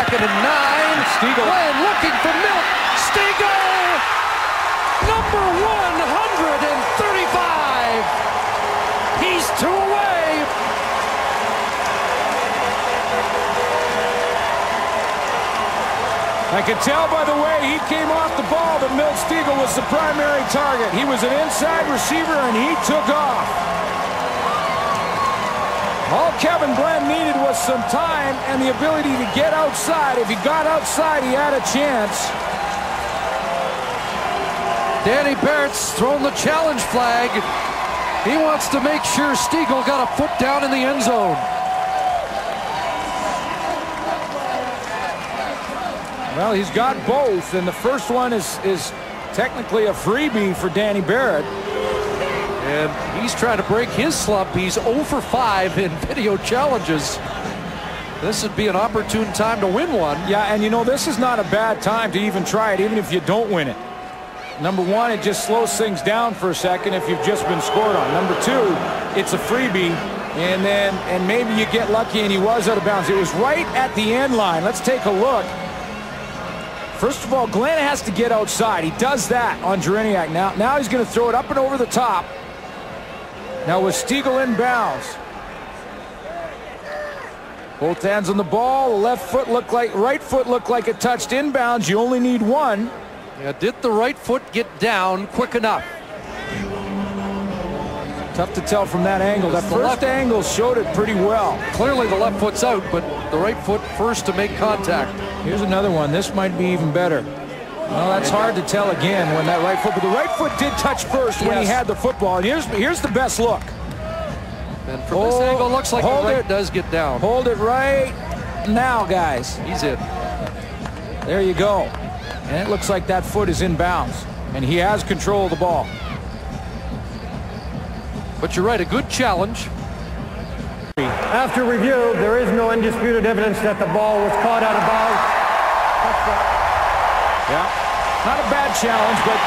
Second and nine. Stegall. Glenn looking for Milt. Stegall! Number 135. He's two away. I can tell by the way he came off the ball that Milt Stegall was the primary target. He was an inside receiver and he took off. All Kevin Glenn needed was some time and the ability to get outside. If he got outside, he had a chance. Danny Barrett's thrown the challenge flag. He wants to make sure Stegall got a foot down in the end zone. Well, he's got both, and the first one is, is technically a freebie for Danny Barrett. And he's trying to break his slump. He's 0 for 5 in video challenges. This would be an opportune time to win one. Yeah, and you know, this is not a bad time to even try it, even if you don't win it. Number one, it just slows things down for a second if you've just been scored on. Number two, it's a freebie, and then and maybe you get lucky and he was out of bounds. It was right at the end line. Let's take a look. First of all, Glenn has to get outside. He does that on Jereniak. Now, now he's going to throw it up and over the top. Now with Stegall in bounds. Both hands on the ball. The left foot looked like right foot looked like it touched inbounds. You only need one. Yeah, did the right foot get down quick enough? Tough to tell from that angle. That first left- angle showed it pretty well. Clearly the left foot's out, but the right foot first to make contact. Here's another one. This might be even better. Well, that's hard to tell again when that right foot, but the right foot did touch first when he had the football. And here's here's the best look. And from this angle, it looks like the hold right it. does get down. Hold it right now, guys. He's in. There you go. And it looks like that foot is in bounds. And he has control of the ball. But you're right, a good challenge. After review, there is no undisputed evidence that the ball was caught out of bounds. Yeah. Not a bad challenge, but